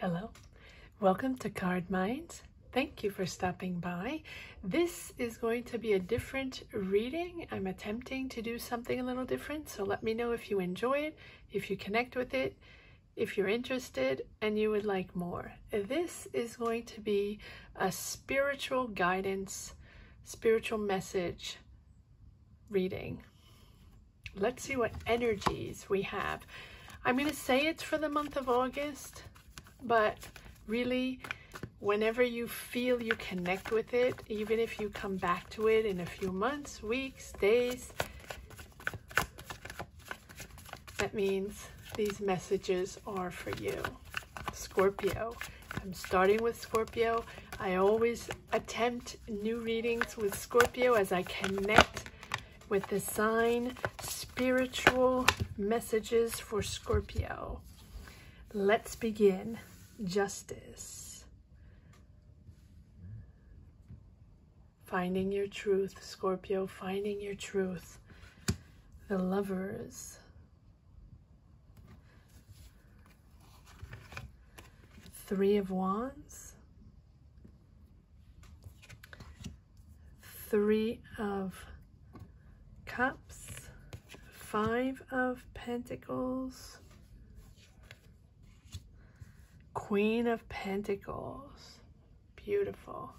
Hello, welcome to Card Minds. Thank you for stopping by. This is going to be a different reading. I'm attempting to do something a little different, so let me know if you enjoy it, if you connect with it, if you're interested, and you would like more. This is going to be a spiritual guidance, spiritual message reading. Let's see what energies we have. I'm going to say it's for the month of August, but really, whenever you feel you connect with it, even if you come back to it in a few months, weeks, days, that means these messages are for you. Scorpio. I'm starting with Scorpio. I always attempt new readings with Scorpio as I connect with the sign spiritual messages for Scorpio. Let's begin. Justice. Finding your truth, Scorpio, finding your truth. The lovers. Three of Wands. Three of Cups. Five of Pentacles. Queen of Pentacles. Beautiful.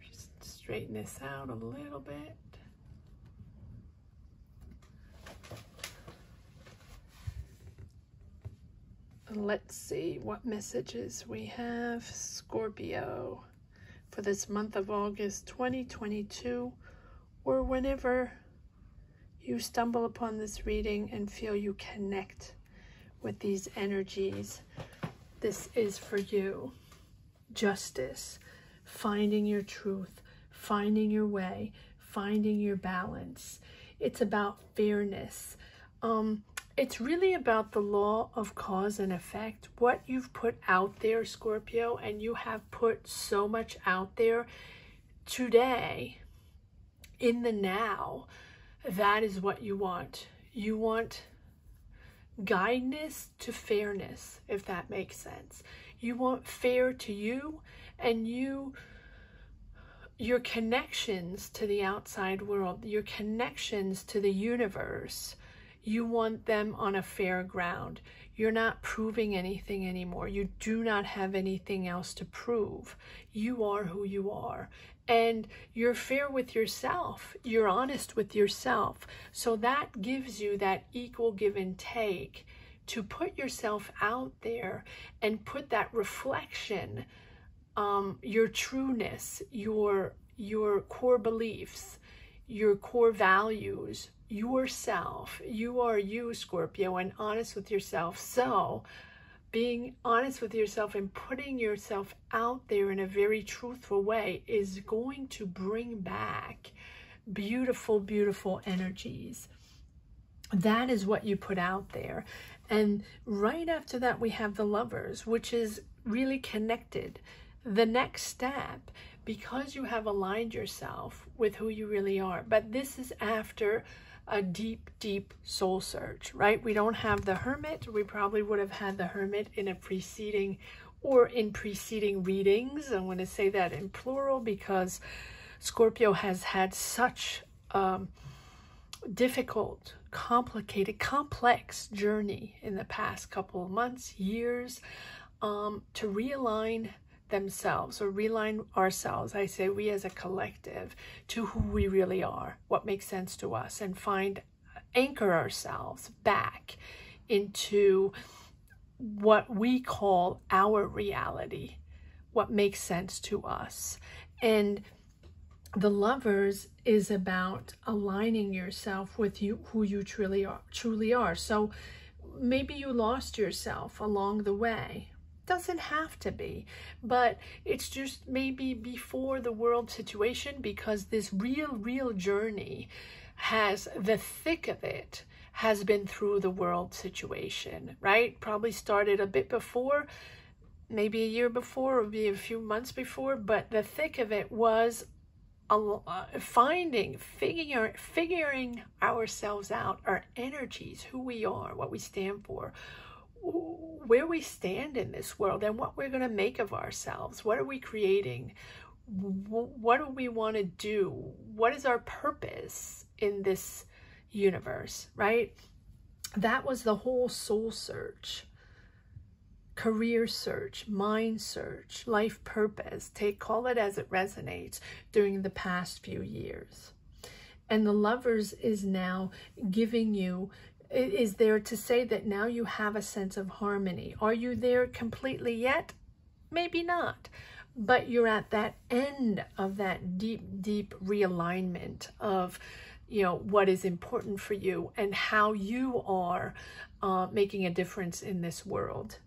Just straighten this out a little bit. Let's see what messages we have. Scorpio for this month of August 2022 or whenever you stumble upon this reading and feel you connect with these energies. This is for you. Justice, finding your truth, finding your way, finding your balance. It's about fairness. Um, it's really about the law of cause and effect. What you've put out there, Scorpio, and you have put so much out there today, in the now, that is what you want. You want guidance to fairness, if that makes sense. You want fair to you and you your connections to the outside world, your connections to the universe you want them on a fair ground. You're not proving anything anymore. You do not have anything else to prove. You are who you are. And you're fair with yourself. You're honest with yourself. So that gives you that equal give and take to put yourself out there and put that reflection, um, your trueness, your your core beliefs, your core values, yourself. You are you, Scorpio, and honest with yourself. So, being honest with yourself and putting yourself out there in a very truthful way is going to bring back beautiful, beautiful energies. That is what you put out there. And right after that, we have the lovers, which is really connected. The next step, because you have aligned yourself with who you really are. But this is after a deep, deep soul search, right? We don't have the hermit. We probably would have had the hermit in a preceding or in preceding readings. I'm going to say that in plural because Scorpio has had such um, difficult, complicated, complex journey in the past couple of months, years, um, to realign themselves or realign ourselves, I say we as a collective, to who we really are, what makes sense to us, and find, anchor ourselves back into what we call our reality, what makes sense to us. And the lovers is about aligning yourself with you who you truly are truly are. So maybe you lost yourself along the way doesn't have to be, but it's just maybe before the world situation because this real, real journey has the thick of it has been through the world situation, right? Probably started a bit before, maybe a year before, or maybe a few months before, but the thick of it was uh, finding, figuring, figuring ourselves out, our energies, who we are, what we stand for, where we stand in this world and what we're going to make of ourselves. What are we creating? What do we want to do? What is our purpose in this universe, right? That was the whole soul search, career search, mind search, life purpose. Take call it as it resonates during the past few years. And the lovers is now giving you is there to say that now you have a sense of harmony. Are you there completely yet? Maybe not. But you're at that end of that deep, deep realignment of, you know, what is important for you and how you are uh, making a difference in this world.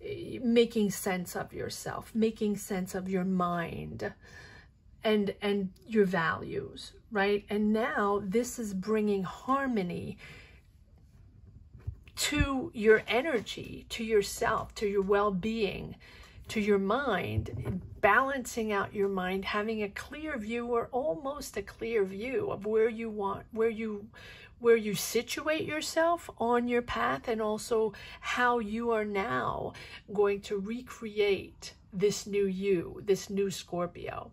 Making sense of yourself, making sense of your mind and and your values, right? And now this is bringing harmony to your energy, to yourself, to your well being, to your mind, balancing out your mind, having a clear view or almost a clear view of where you want, where you where you situate yourself on your path and also how you are now going to recreate this new you, this new Scorpio.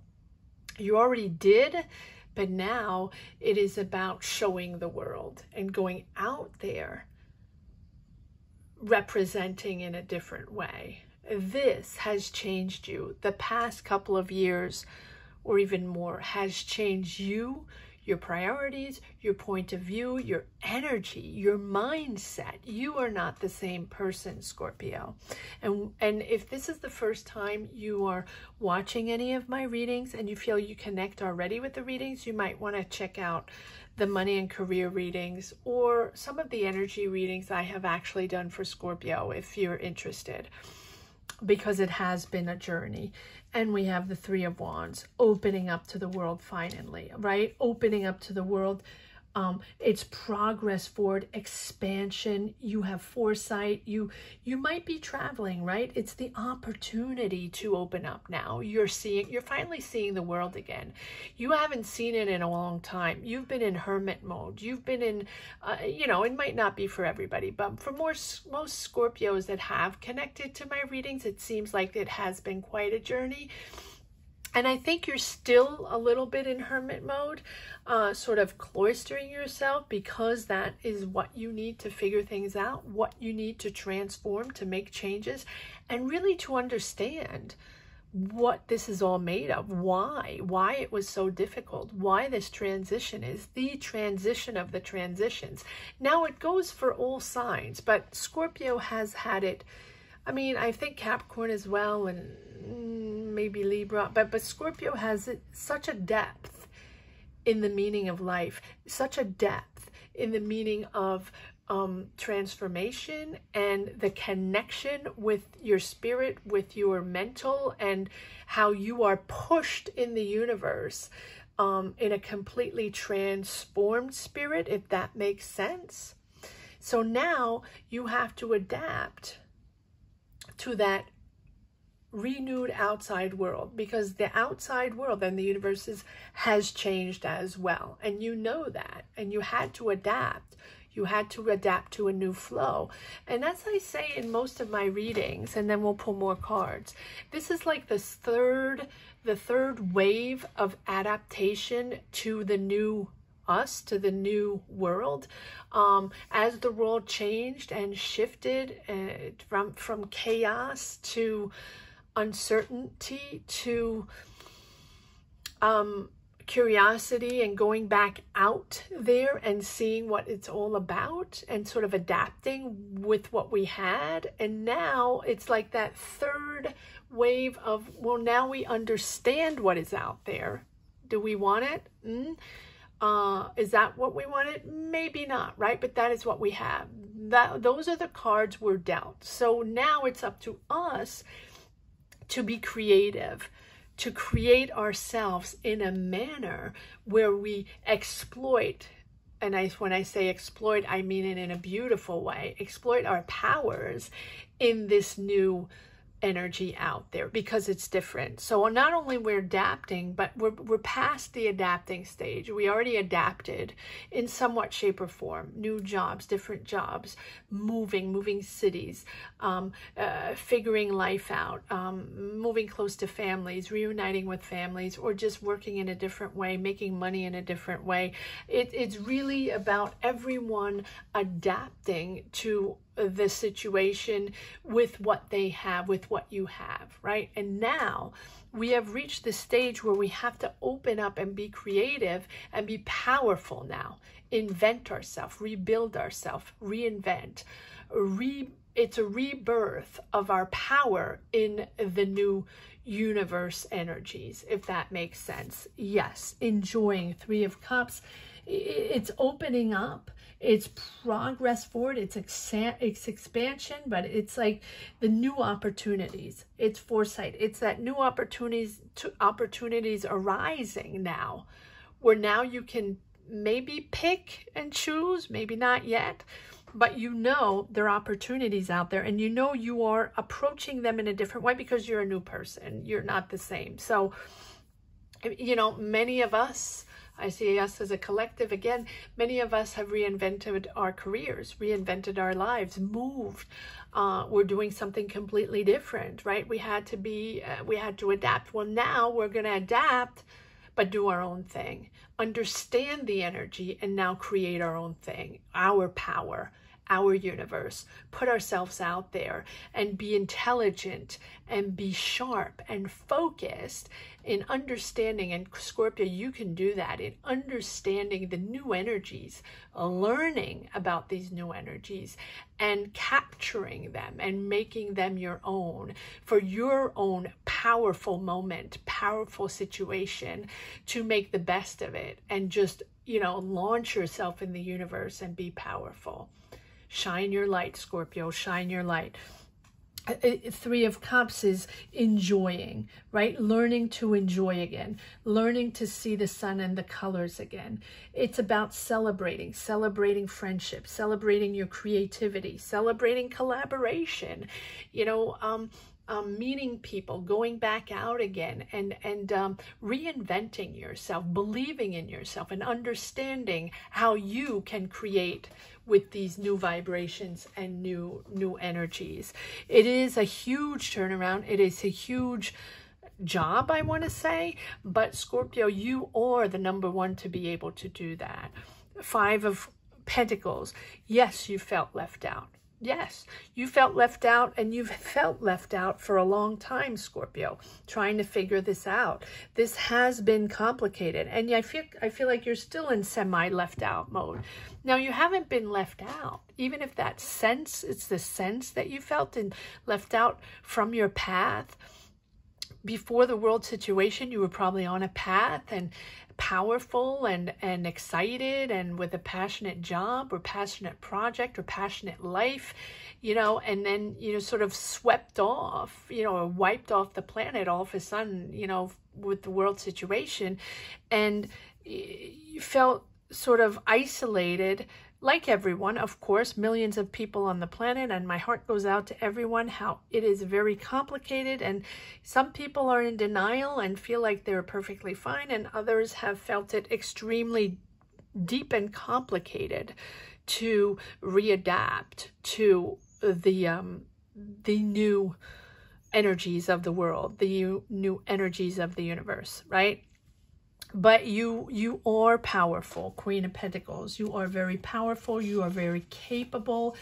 You already did, but now it is about showing the world and going out there representing in a different way. This has changed you. The past couple of years or even more has changed you, your priorities, your point of view, your energy, your mindset. You are not the same person, Scorpio. And and if this is the first time you are watching any of my readings and you feel you connect already with the readings, you might want to check out the money and career readings or some of the energy readings I have actually done for Scorpio if you're interested because it has been a journey. And we have the Three of Wands opening up to the world finally, right? Opening up to the world um, it's progress forward, expansion. You have foresight. You you might be traveling, right? It's the opportunity to open up now. You're seeing, you're finally seeing the world again. You haven't seen it in a long time. You've been in hermit mode. You've been in, uh, you know, it might not be for everybody, but for more, most Scorpios that have connected to my readings, it seems like it has been quite a journey. And I think you're still a little bit in hermit mode, uh, sort of cloistering yourself because that is what you need to figure things out, what you need to transform, to make changes, and really to understand what this is all made of, why, why it was so difficult, why this transition is the transition of the transitions. Now it goes for all signs, but Scorpio has had it, I mean, I think Capricorn as well, and maybe Libra, but, but Scorpio has such a depth in the meaning of life, such a depth in the meaning of um, transformation and the connection with your spirit, with your mental, and how you are pushed in the universe um, in a completely transformed spirit, if that makes sense. So now you have to adapt to that renewed outside world because the outside world and the universe is, has changed as well. And you know that. And you had to adapt. You had to adapt to a new flow. And as I say in most of my readings, and then we'll pull more cards, this is like this third, the third wave of adaptation to the new us to the new world um, as the world changed and shifted uh, from from chaos to uncertainty to um, curiosity and going back out there and seeing what it's all about and sort of adapting with what we had. And now it's like that third wave of, well, now we understand what is out there. Do we want it? Mm? Uh, is that what we wanted? Maybe not, right? But that is what we have. That Those are the cards we're dealt. So now it's up to us to be creative, to create ourselves in a manner where we exploit and I, when I say exploit, I mean it in a beautiful way, exploit our powers in this new energy out there because it's different. So not only we're adapting, but we're, we're past the adapting stage. We already adapted in somewhat shape or form, new jobs, different jobs, moving, moving cities, um, uh, figuring life out, um, moving close to families, reuniting with families, or just working in a different way, making money in a different way. It, it's really about everyone adapting to the situation with what they have, with what you have, right? And now we have reached the stage where we have to open up and be creative and be powerful now, invent ourselves, rebuild ourselves, reinvent, re it's a rebirth of our power in the new universe energies, if that makes sense. Yes, enjoying Three of Cups. It's opening up it's progress forward it's exa- it's expansion but it's like the new opportunities. It's foresight. It's that new opportunities to opportunities arising now where now you can maybe pick and choose maybe not yet but you know there are opportunities out there and you know you are approaching them in a different way because you're a new person. You're not the same. So you know many of us I see us as a collective. Again, many of us have reinvented our careers, reinvented our lives, moved. Uh, we're doing something completely different, right? We had to be, uh, we had to adapt. Well, now we're going to adapt, but do our own thing, understand the energy, and now create our own thing, our power our universe, put ourselves out there and be intelligent and be sharp and focused in understanding, and Scorpio, you can do that in understanding the new energies, learning about these new energies, and capturing them and making them your own for your own powerful moment, powerful situation to make the best of it and just, you know, launch yourself in the universe and be powerful. Shine your light, Scorpio, shine your light. Three of Cups is enjoying, right? Learning to enjoy again, learning to see the sun and the colors again. It's about celebrating, celebrating friendship, celebrating your creativity, celebrating collaboration, you know, um, um, meeting people, going back out again, and and um, reinventing yourself, believing in yourself, and understanding how you can create with these new vibrations and new new energies. It is a huge turnaround. It is a huge job, I want to say, but Scorpio, you are the number one to be able to do that. Five of Pentacles. Yes, you felt left out. Yes, you felt left out and you've felt left out for a long time, Scorpio, trying to figure this out. This has been complicated and I feel, I feel like you're still in semi-left out mode. Now, you haven't been left out, even if that sense, it's the sense that you felt and left out from your path. Before the world situation, you were probably on a path and powerful and, and excited and with a passionate job or passionate project or passionate life, you know, and then, you know, sort of swept off, you know, or wiped off the planet all of a sudden, you know, with the world situation. And eh, you felt sort of isolated like everyone, of course, millions of people on the planet, and my heart goes out to everyone how it is very complicated. And some people are in denial and feel like they're perfectly fine, and others have felt it extremely deep and complicated to readapt to the um, the new energies of the world, the new energies of the universe, right? But you you are powerful queen of pentacles. You are very powerful. You are very capable.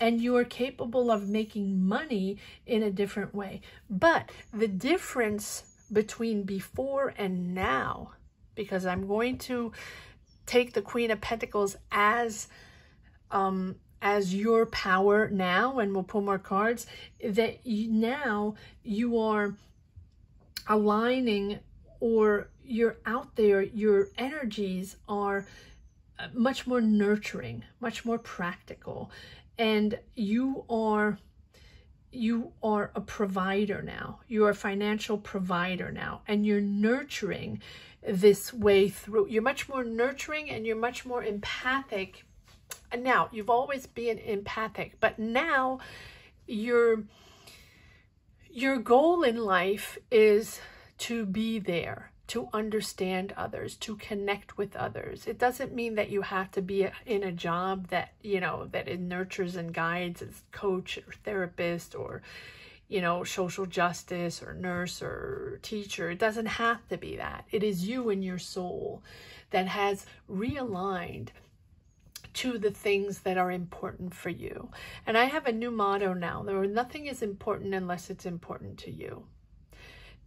And you are capable of making money in a different way. But the difference between before and now because i'm going to take the queen of pentacles as um as your power now and we'll pull more cards that you, now you are aligning or you're out there, your energies are uh, much more nurturing, much more practical, and you are you are a provider now. You're a financial provider now, and you're nurturing this way through. You're much more nurturing and you're much more empathic. And now you've always been empathic, but now you're your goal in life is to be there to understand others, to connect with others. It doesn't mean that you have to be in a job that, you know, that it nurtures and guides as coach or therapist or, you know, social justice or nurse or teacher. It doesn't have to be that. It is you and your soul that has realigned to the things that are important for you. And I have a new motto now. There nothing is important unless it's important to you.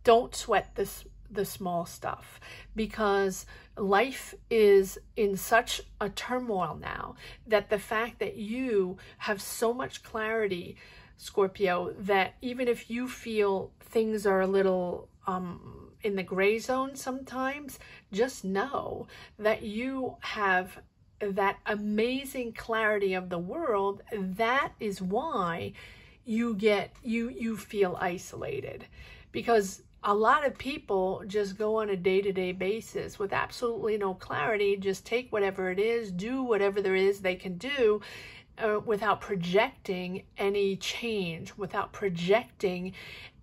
Don't sweat this the small stuff because life is in such a turmoil now that the fact that you have so much clarity Scorpio that even if you feel things are a little um, in the gray zone sometimes just know that you have that amazing clarity of the world. That is why you get you you feel isolated because a lot of people just go on a day-to-day basis with absolutely no clarity just take whatever it is do whatever there is they can do uh, without projecting any change without projecting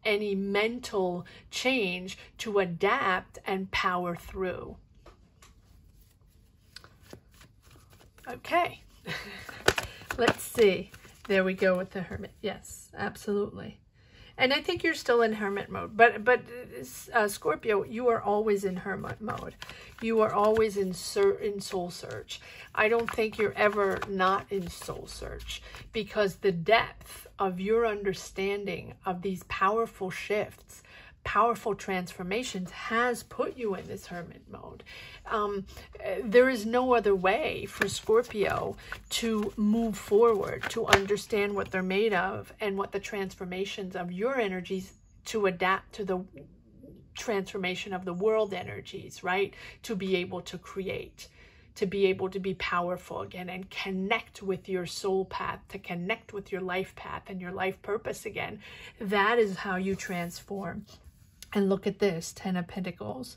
any mental change to adapt and power through. Okay. Let's see. There we go with the hermit. Yes absolutely and I think you're still in hermit mode. But but uh, Scorpio, you are always in hermit mode. You are always in in soul search. I don't think you're ever not in soul search because the depth of your understanding of these powerful shifts powerful transformations has put you in this hermit mode. Um, there is no other way for Scorpio to move forward, to understand what they're made of and what the transformations of your energies to adapt to the transformation of the world energies, right? To be able to create to be able to be powerful again and connect with your soul path, to connect with your life path and your life purpose again. That is how you transform. And look at this, Ten of Pentacles.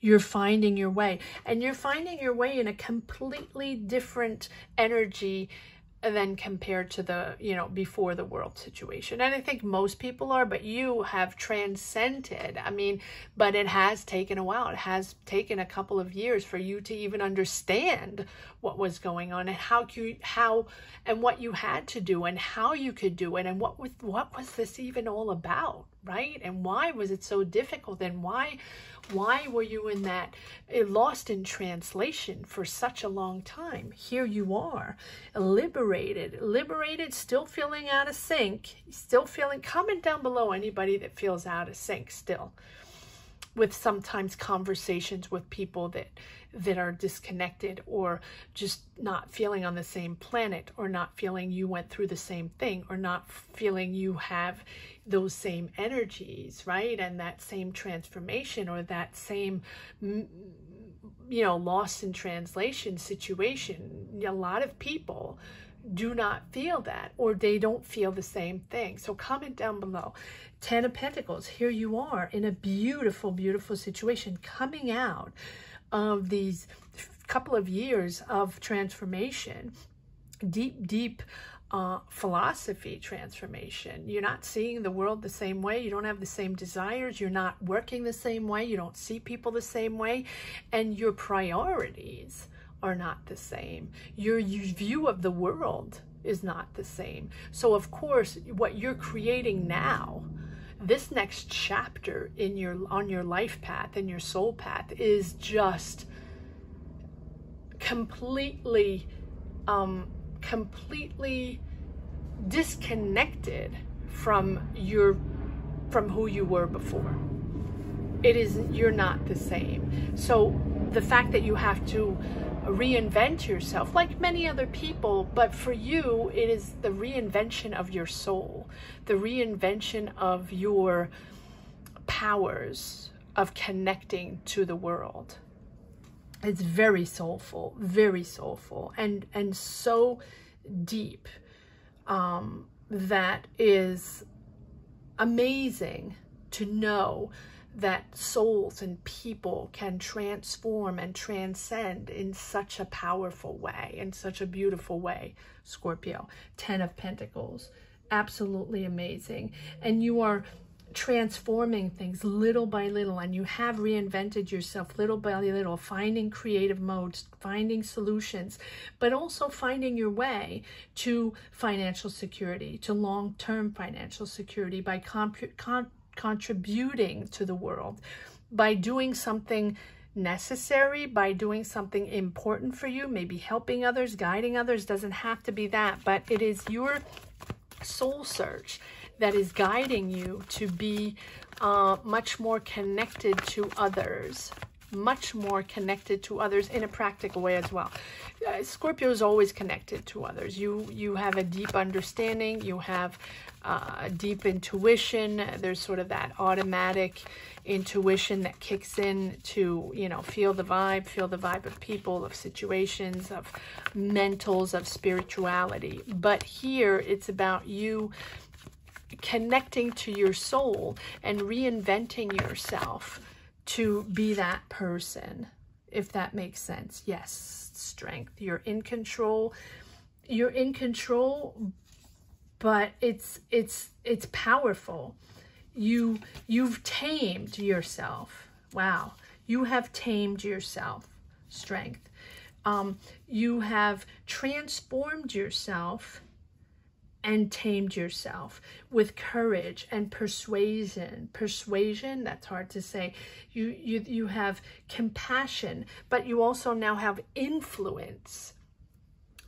You're finding your way. And you're finding your way in a completely different energy than compared to the, you know, before the world situation. And I think most people are, but you have transcended. I mean, but it has taken a while. It has taken a couple of years for you to even understand what was going on and how you, how, and what you had to do and how you could do it and what was, what was this even all about? Right? And why was it so difficult? And why, why were you in that eh, lost in translation for such a long time? Here you are, liberated, liberated, still feeling out of sync, still feeling, comment down below anybody that feels out of sync still with sometimes conversations with people that that are disconnected or just not feeling on the same planet or not feeling you went through the same thing or not feeling you have those same energies right? And that same transformation or that same you know lost in translation situation. A lot of people do not feel that or they don't feel the same thing. So comment down below. Ten of Pentacles, here you are in a beautiful, beautiful situation coming out of these couple of years of transformation, deep, deep uh, philosophy transformation. You're not seeing the world the same way. You don't have the same desires. You're not working the same way. You don't see people the same way. And your priorities are not the same. Your view of the world is not the same. So of course, what you're creating now, this next chapter in your on your life path and your soul path is just completely um completely disconnected from your from who you were before it is you're not the same so the fact that you have to reinvent yourself like many other people, but for you, it is the reinvention of your soul, the reinvention of your powers of connecting to the world. It's very soulful, very soulful, and and so deep um, that is amazing to know that souls and people can transform and transcend in such a powerful way, in such a beautiful way. Scorpio, Ten of Pentacles, absolutely amazing. And you are transforming things little by little and you have reinvented yourself little by little finding creative modes finding solutions but also finding your way to financial security to long-term financial security by con contributing to the world. By doing something necessary by doing something important for you maybe helping others guiding others doesn't have to be that but it is your soul search that is guiding you to be uh, much more connected to others much more connected to others in a practical way as well. Uh, Scorpio is always connected to others. You you have a deep understanding. You have uh, deep intuition. There's sort of that automatic intuition that kicks in to you know feel the vibe, feel the vibe of people, of situations, of mentals, of spirituality. But here it's about you connecting to your soul and reinventing yourself to be that person, if that makes sense. Yes, strength. You're in control. You're in control, but it's it's it's powerful. You you've tamed yourself. Wow. You have tamed yourself. Strength. Um, you have transformed yourself and tamed yourself with courage and persuasion persuasion that's hard to say. You you you have compassion but you also now have influence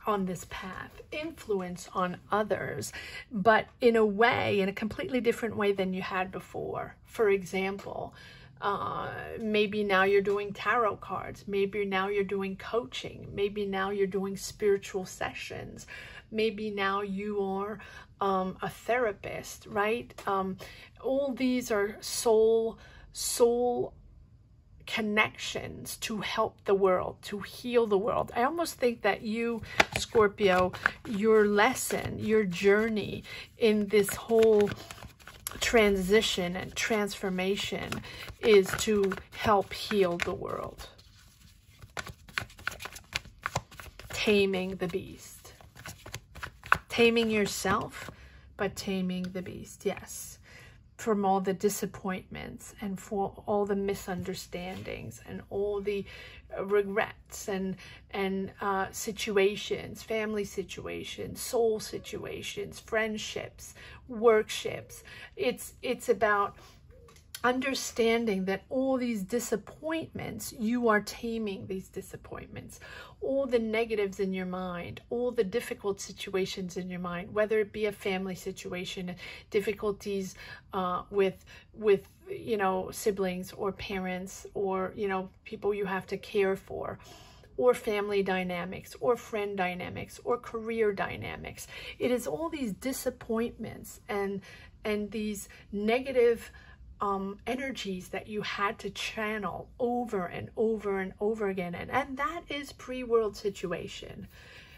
on this path influence on others but in a way in a completely different way than you had before. For example uh, maybe now you're doing tarot cards maybe now you're doing coaching maybe now you're doing spiritual sessions maybe now you are um, a therapist, right? Um, all these are soul, soul connections to help the world, to heal the world. I almost think that you, Scorpio, your lesson, your journey in this whole transition and transformation is to help heal the world. Taming the beast taming yourself, but taming the beast, yes. From all the disappointments and for all the misunderstandings and all the regrets and and uh, situations, family situations, soul situations, friendships, workships. It's it's about understanding that all these disappointments, you are taming these disappointments. All the negatives in your mind, all the difficult situations in your mind, whether it be a family situation, difficulties uh, with, with, you know, siblings or parents or, you know, people you have to care for or family dynamics or friend dynamics or career dynamics. It is all these disappointments and, and these negative um, energies that you had to channel over and over and over again. And, and that is pre-world situation.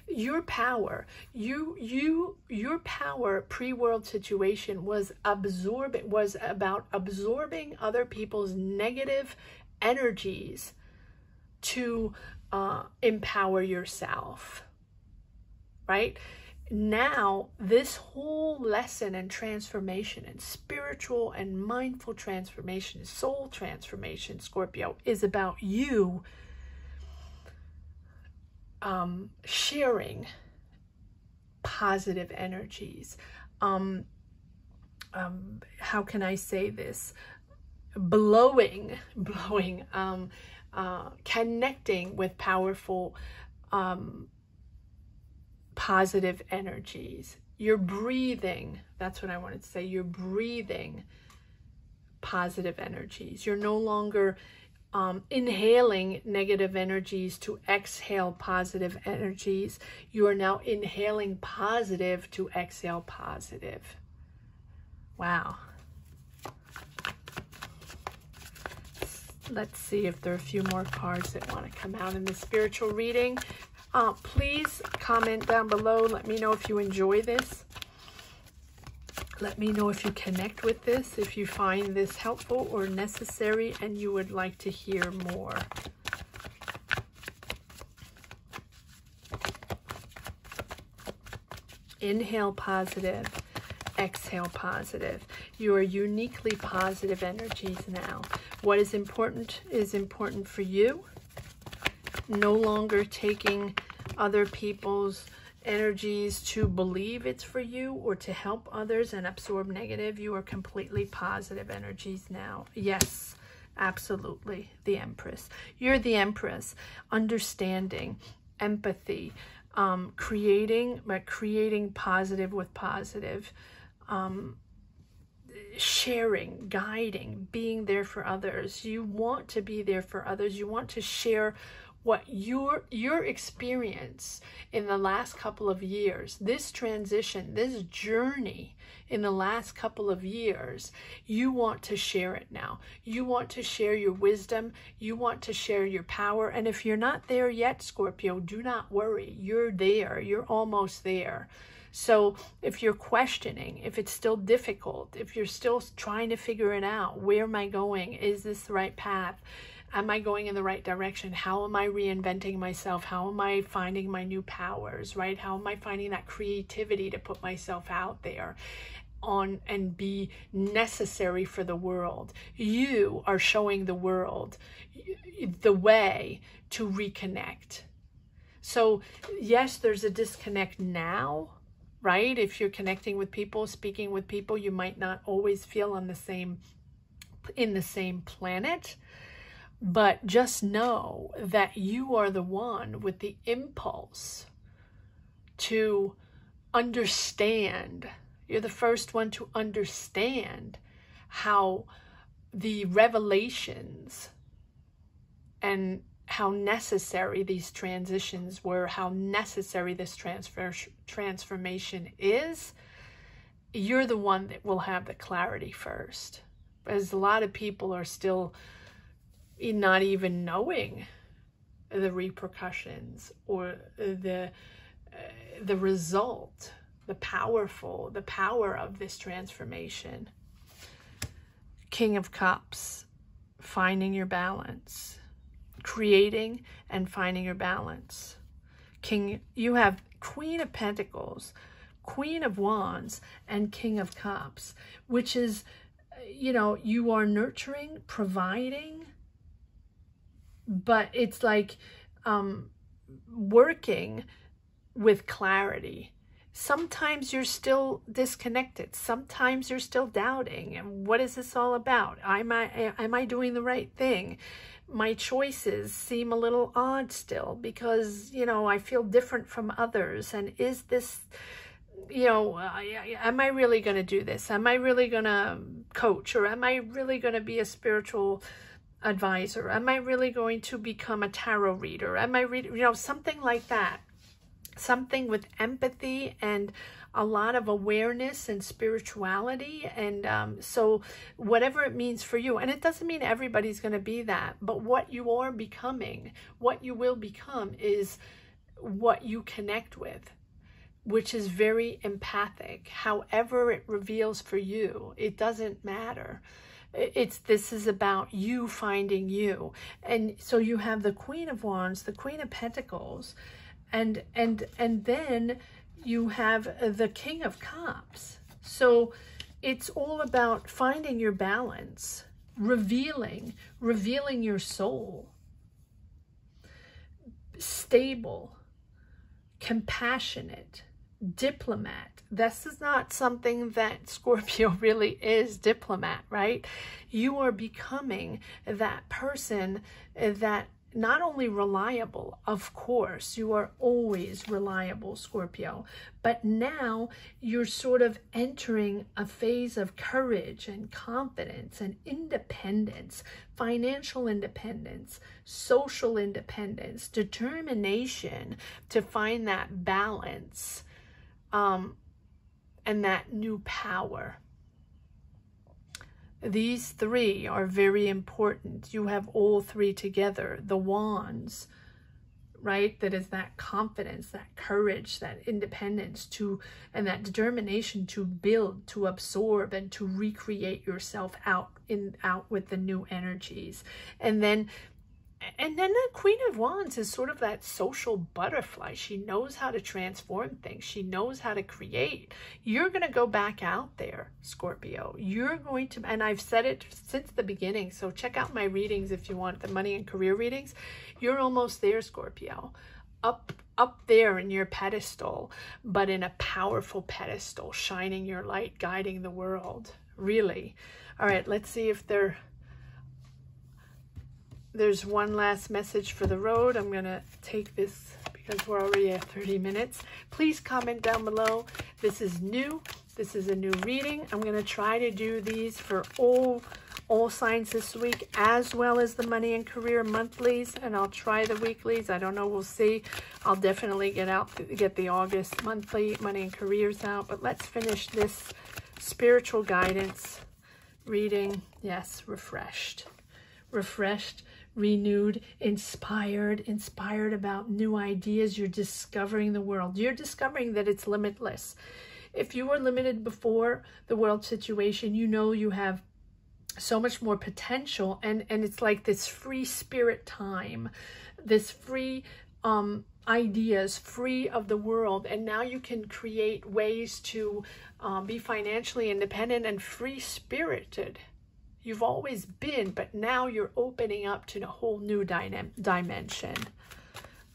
Your power, you, you, your power pre-world situation was absorbing, was about absorbing other people's negative energies to uh, empower yourself, right? Now this whole lesson and transformation and spiritual and mindful transformation soul transformation scorpio is about you um, sharing positive energies. Um, um, how can i say this? Blowing blowing um, uh, connecting with powerful um, positive energies. You're breathing. That's what I wanted to say. You're breathing positive energies. You're no longer um, inhaling negative energies to exhale positive energies. You are now inhaling positive to exhale positive. Wow. Let's see if there are a few more cards that want to come out in the spiritual reading. Uh, please comment down below. Let me know if you enjoy this. Let me know if you connect with this, if you find this helpful or necessary, and you would like to hear more. Inhale positive, exhale positive. You are uniquely positive energies now. What is important is important for you. No longer taking other people's energies to believe it's for you or to help others and absorb negative. You are completely positive energies now. Yes, absolutely. The Empress. You're the Empress. Understanding, empathy, um, creating, but creating positive with positive um, sharing, guiding, being there for others. You want to be there for others. You want to share what your your experience in the last couple of years, this transition, this journey in the last couple of years, you want to share it now. You want to share your wisdom. You want to share your power. And if you're not there yet, Scorpio, do not worry. You're there. You're almost there. So if you're questioning, if it's still difficult, if you're still trying to figure it out, where am I going? Is this the right path? Am I going in the right direction? How am I reinventing myself? How am I finding my new powers, right? How am I finding that creativity to put myself out there? on and be necessary for the world. You are showing the world the way to reconnect. So, yes, there's a disconnect now, right? If you're connecting with people, speaking with people, you might not always feel on the same in the same planet. But just know that you are the one with the impulse to understand. You're the first one to understand how the revelations and how necessary these transitions were, how necessary this transfer transformation is, you're the one that will have the clarity first. As a lot of people are still not even knowing the repercussions or the uh, the result, the powerful, the power of this transformation. King of Cups, finding your balance creating and finding your balance. King, you have Queen of Pentacles, Queen of Wands, and King of Cups, which is, you know, you are nurturing, providing, but it's like um, working with clarity. Sometimes you're still disconnected. Sometimes you're still doubting. And what is this all about? Am I, am I doing the right thing? my choices seem a little odd still because, you know, I feel different from others. And is this, you know, am I really going to do this? Am I really going to coach? Or am I really going to be a spiritual advisor? Am I really going to become a tarot reader? Am I reading, you know, something like that? Something with empathy and a lot of awareness and spirituality. And um, so, whatever it means for you, and it doesn't mean everybody's going to be that, but what you are becoming, what you will become, is what you connect with which is very empathic. However it reveals for you, it doesn't matter. It's this is about you finding you. And so you have the Queen of Wands, the Queen of Pentacles, and and and then you have uh, the King of Cups. So it's all about finding your balance, revealing, revealing your soul, stable, compassionate, diplomat. This is not something that Scorpio really is diplomat, right? You are becoming that person uh, that not only reliable, of course, you are always reliable, Scorpio, but now you're sort of entering a phase of courage and confidence and independence, financial independence, social independence, determination to find that balance um, and that new power. These three are very important. You have all three together. The wands, right? That is that confidence, that courage, that independence to, and that determination to build, to absorb, and to recreate yourself out in out with the new energies. And then and then the Queen of Wands is sort of that social butterfly. She knows how to transform things. She knows how to create. You're going to go back out there, Scorpio. You're going to, and I've said it since the beginning. So check out my readings if you want the money and career readings. You're almost there, Scorpio. Up, up there in your pedestal, but in a powerful pedestal, shining your light, guiding the world. Really. All right, let's see if they're there's one last message for the road. I'm going to take this because we're already at 30 minutes. Please comment down below. This is new. This is a new reading. I'm going to try to do these for all all signs this week as well as the money and career monthlies and I'll try the weeklies I don't know we'll see I'll definitely get out get the August monthly money and careers out but let's finish this spiritual guidance reading yes refreshed refreshed renewed, inspired, inspired about new ideas. You're discovering the world. You're discovering that it's limitless. If you were limited before the world situation, you know you have so much more potential and and it's like this free spirit time this free um ideas free of the world and now you can create ways to um, be financially independent and free spirited You've always been, but now you're opening up to a whole new dimension.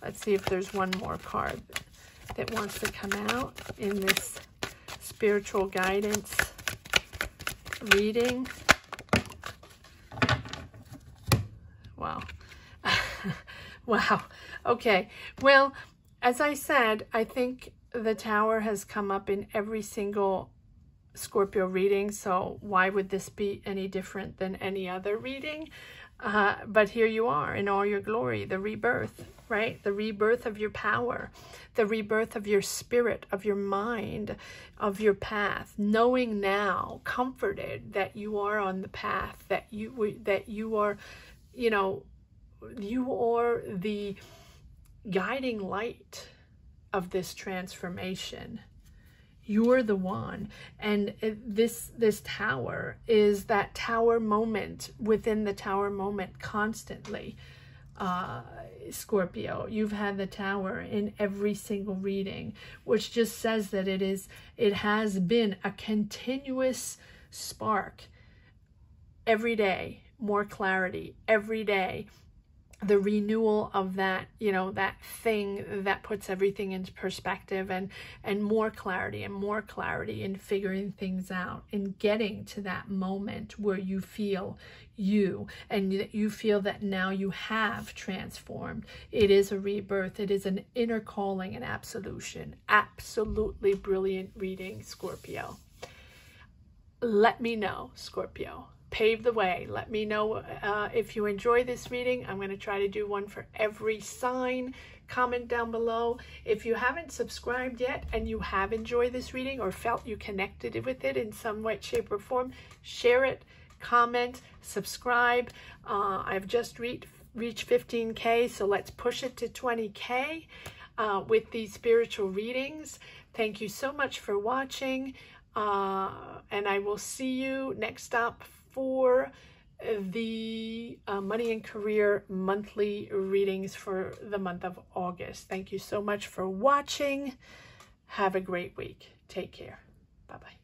Let's see if there's one more card that wants to come out in this spiritual guidance reading. Wow. wow. Okay. Well, as I said, I think the tower has come up in every single Scorpio reading, so why would this be any different than any other reading? Uh, but here you are in all your glory, the rebirth, right? The rebirth of your power, the rebirth of your spirit, of your mind, of your path, knowing now, comforted that you are on the path, that you that you are, you know, you are the guiding light of this transformation you're the one. And this this tower is that tower moment within the tower moment constantly. Uh scorpio you've had the tower in every single reading which just says that it is it has been a continuous spark. Every day more clarity. Every day the renewal of that you know that thing that puts everything into perspective and and more clarity and more clarity in figuring things out and getting to that moment where you feel you and that you feel that now you have transformed. It is a rebirth. It is an inner calling and absolution. Absolutely brilliant reading scorpio. Let me know scorpio pave the way. Let me know uh, if you enjoy this reading. I'm going to try to do one for every sign. Comment down below. If you haven't subscribed yet and you have enjoyed this reading or felt you connected with it in some way, shape, or form, share it, comment, subscribe. Uh, I've just reached reached 15K, so let's push it to 20K uh, with these spiritual readings. Thank you so much for watching, uh, and I will see you next up for the uh, Money and Career monthly readings for the month of August. Thank you so much for watching. Have a great week. Take care. Bye-bye.